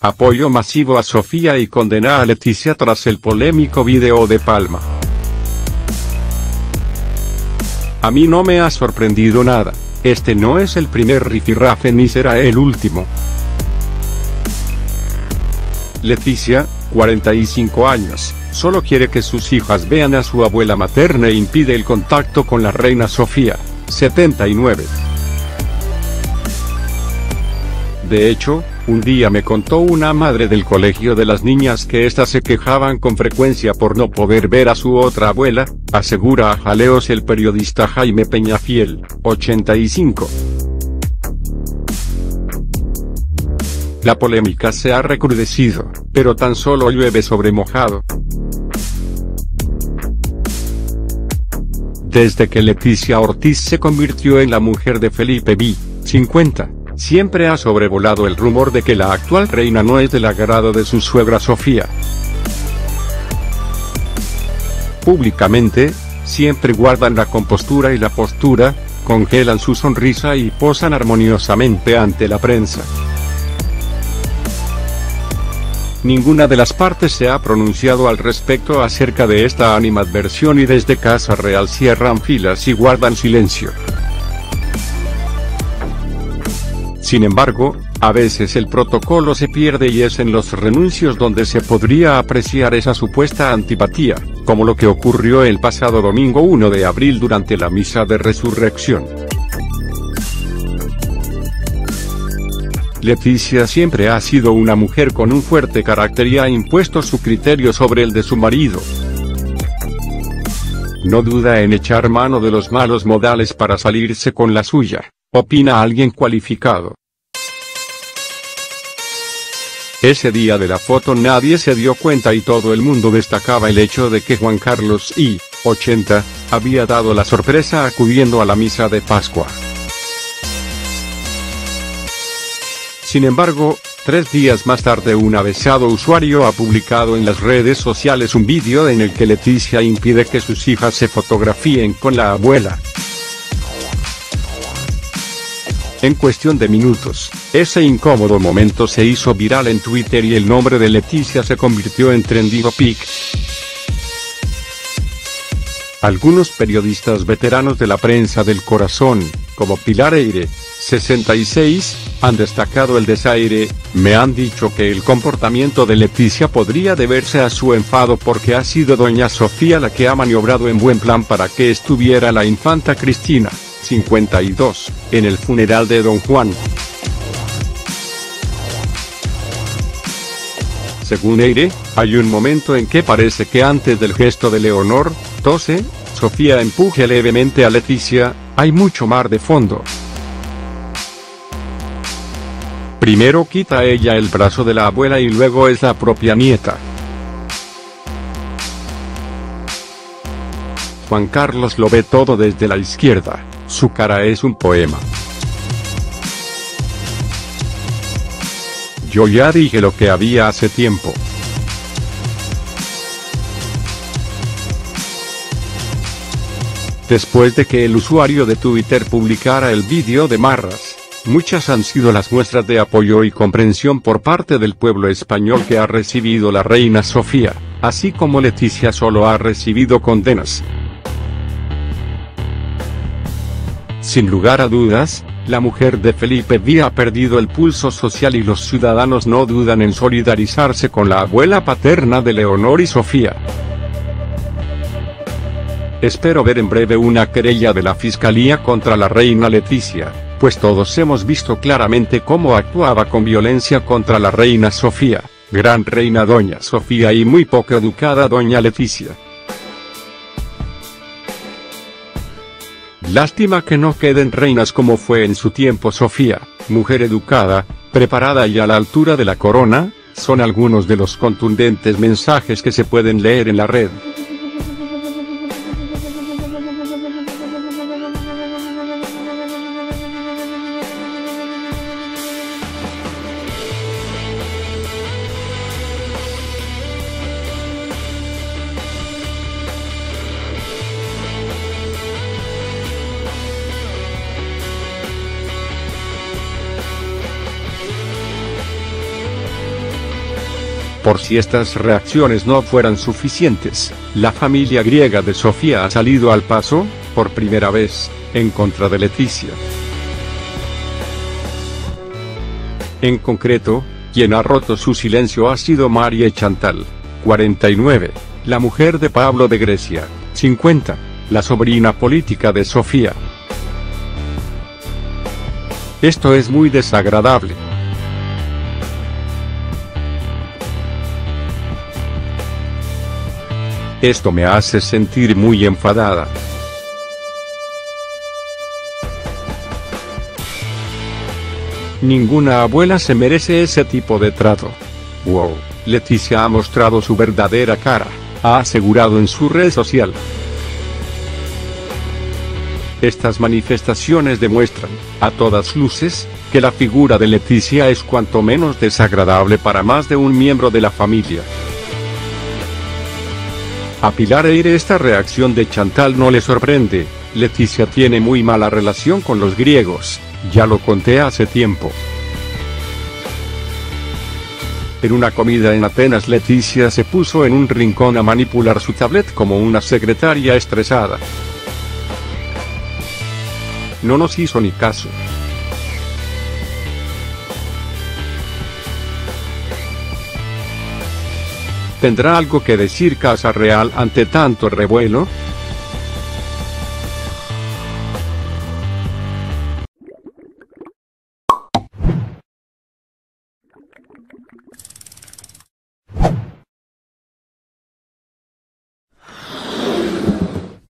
Apoyo masivo a Sofía y condena a Leticia tras el polémico video de Palma. A mí no me ha sorprendido nada, este no es el primer rifirrafe ni será el último. Leticia, 45 años, solo quiere que sus hijas vean a su abuela materna e impide el contacto con la reina Sofía, 79. De hecho, un día me contó una madre del colegio de las niñas que éstas se quejaban con frecuencia por no poder ver a su otra abuela, asegura a Jaleos el periodista Jaime Peñafiel, 85. La polémica se ha recrudecido, pero tan solo llueve sobre mojado. Desde que Leticia Ortiz se convirtió en la mujer de Felipe V, 50, Siempre ha sobrevolado el rumor de que la actual reina no es del agrado de su suegra Sofía. Públicamente, siempre guardan la compostura y la postura, congelan su sonrisa y posan armoniosamente ante la prensa. Ninguna de las partes se ha pronunciado al respecto acerca de esta animadversión y desde Casa Real cierran filas y guardan silencio. Sin embargo, a veces el protocolo se pierde y es en los renuncios donde se podría apreciar esa supuesta antipatía, como lo que ocurrió el pasado domingo 1 de abril durante la misa de resurrección. Leticia siempre ha sido una mujer con un fuerte carácter y ha impuesto su criterio sobre el de su marido. No duda en echar mano de los malos modales para salirse con la suya, opina alguien cualificado. Ese día de la foto nadie se dio cuenta y todo el mundo destacaba el hecho de que Juan Carlos I, 80, había dado la sorpresa acudiendo a la misa de Pascua. Sin embargo, tres días más tarde un avesado usuario ha publicado en las redes sociales un vídeo en el que Leticia impide que sus hijas se fotografíen con la abuela. En cuestión de minutos, ese incómodo momento se hizo viral en Twitter y el nombre de Leticia se convirtió en trending topic. Algunos periodistas veteranos de la prensa del corazón, como Pilar Eire, 66, han destacado el desaire, me han dicho que el comportamiento de Leticia podría deberse a su enfado porque ha sido doña Sofía la que ha maniobrado en buen plan para que estuviera la infanta Cristina. 52, en el funeral de Don Juan. Según Eire, hay un momento en que parece que antes del gesto de Leonor, tose, Sofía empuje levemente a Leticia, hay mucho mar de fondo. Primero quita ella el brazo de la abuela y luego es la propia nieta. Juan Carlos lo ve todo desde la izquierda. Su cara es un poema. Yo ya dije lo que había hace tiempo. Después de que el usuario de Twitter publicara el vídeo de Marras, muchas han sido las muestras de apoyo y comprensión por parte del pueblo español que ha recibido la reina Sofía, así como Leticia solo ha recibido condenas. Sin lugar a dudas, la mujer de Felipe V ha perdido el pulso social y los ciudadanos no dudan en solidarizarse con la abuela paterna de Leonor y Sofía. Espero ver en breve una querella de la Fiscalía contra la reina Leticia, pues todos hemos visto claramente cómo actuaba con violencia contra la reina Sofía, gran reina doña Sofía y muy poco educada doña Leticia. Lástima que no queden reinas como fue en su tiempo Sofía, mujer educada, preparada y a la altura de la corona, son algunos de los contundentes mensajes que se pueden leer en la red. Por si estas reacciones no fueran suficientes, la familia griega de Sofía ha salido al paso, por primera vez, en contra de Leticia. En concreto, quien ha roto su silencio ha sido María Chantal, 49, la mujer de Pablo de Grecia, 50, la sobrina política de Sofía. Esto es muy desagradable. Esto me hace sentir muy enfadada. Ninguna abuela se merece ese tipo de trato. Wow, Leticia ha mostrado su verdadera cara, ha asegurado en su red social. Estas manifestaciones demuestran, a todas luces, que la figura de Leticia es cuanto menos desagradable para más de un miembro de la familia. A Pilar Eire esta reacción de Chantal no le sorprende, Leticia tiene muy mala relación con los griegos, ya lo conté hace tiempo. En una comida en Atenas Leticia se puso en un rincón a manipular su tablet como una secretaria estresada. No nos hizo ni caso. ¿Tendrá algo que decir Casa Real ante tanto revuelo?